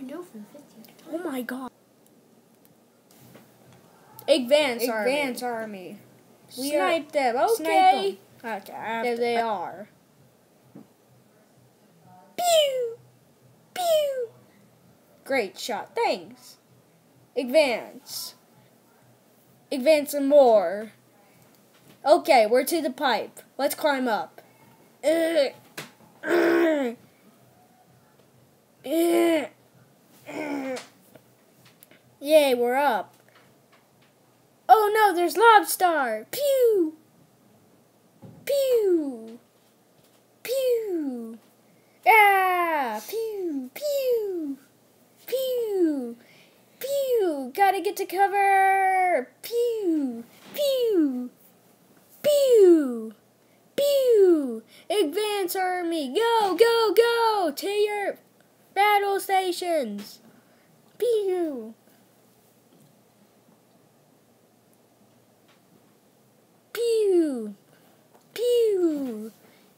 I know from 50. Oh my god. Advance, Advance army. We Snipe them. Snipe Okay. Okay, There they are. Pew! Pew! Great shot. Thanks. Advance. Advance some more. Okay, we're to the pipe. Let's climb up. Ugh. Ugh. Ugh. Ugh. Yay, we're up. There's Lob-Star! Pew! Pew! Pew! Ah! Pew! Pew! Pew! Pew! Gotta get to cover! Pew! Pew! Pew! Pew! Advance army! Go! Go! Go! To your battle stations! Pew! Pew! Pew!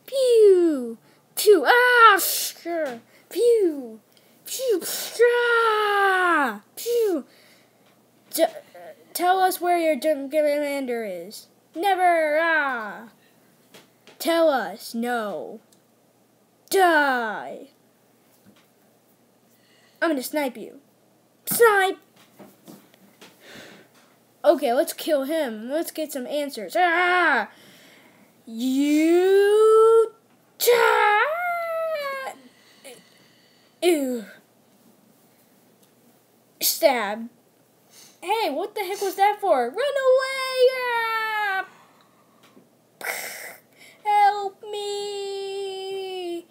Pew! Pew! Ah! Sure. Pew! Pew! Ah! Pew! D- tell us where your commander is. Never! Ah! Tell us. No. Die! I'm gonna snipe you. Snipe! Okay, let's kill him. Let's get some answers. Ah! You. Ah! Ew. Stab. Hey, what the heck was that for? Run away! Ah! Help me!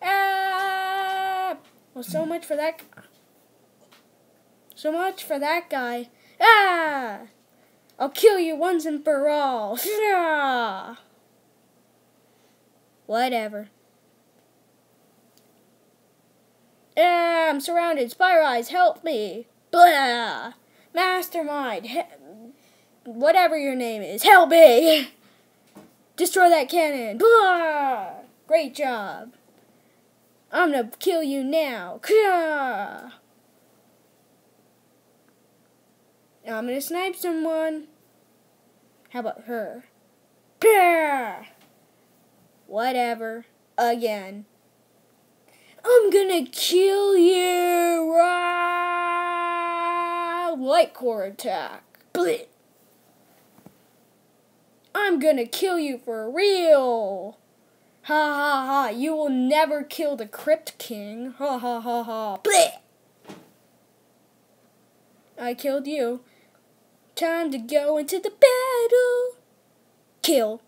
Ah! Well, so much for that. So much for that guy. Ah! I'll kill you once and for all. Whatever. Ah, I'm surrounded. Spy Eyes, help me. Blah! Mastermind, he- whatever your name is, help me! Destroy that cannon. Blah! Great job. I'm gonna kill you now. Kah! I'm gonna snipe someone. How about her? Pah! Whatever. Again. I'm gonna kill you. Rah! Light core attack. Bleh. I'm gonna kill you for real. Ha ha ha. You will never kill the Krypt King. Ha ha ha ha. Bleh. I killed you. Time to go into the battle. Kill.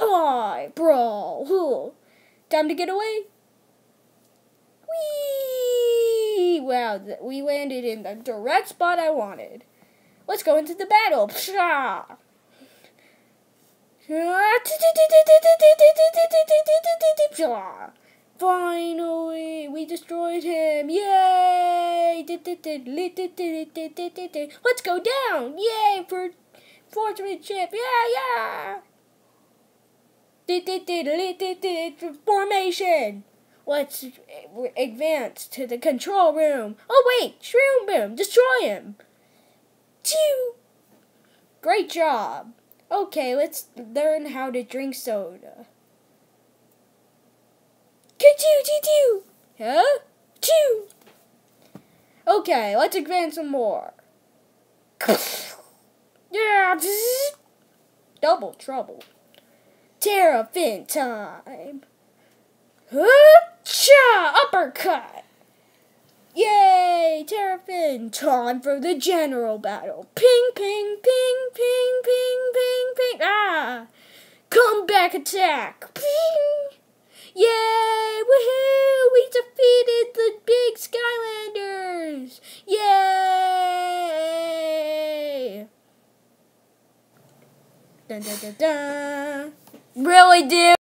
I brawl. Time to get away. Whee! Wow, we landed in the direct spot I wanted. Let's go into the battle. Pshaw. Finally, we destroyed him. Yay! Let's go down. Yay for sportsmanship. Yeah, yeah. Formation. Let's advance to the control room. Oh wait, Shroom Boom, destroy him. Chew. Great job. Okay, let's learn how to drink soda. Ka-choo, choo, Huh? Choo. Okay, let's advance some more. yeah. Double trouble. Terrafin time. Cha! Uppercut! Yay! Terrafin! Time for the general battle. Ping, ping, ping, ping, ping, ping, ping. Ah! Comeback attack! Ping! Yay! Woohoo! We defeated the big Skylanders! Yay! Dun dun dun dun! Really, dude?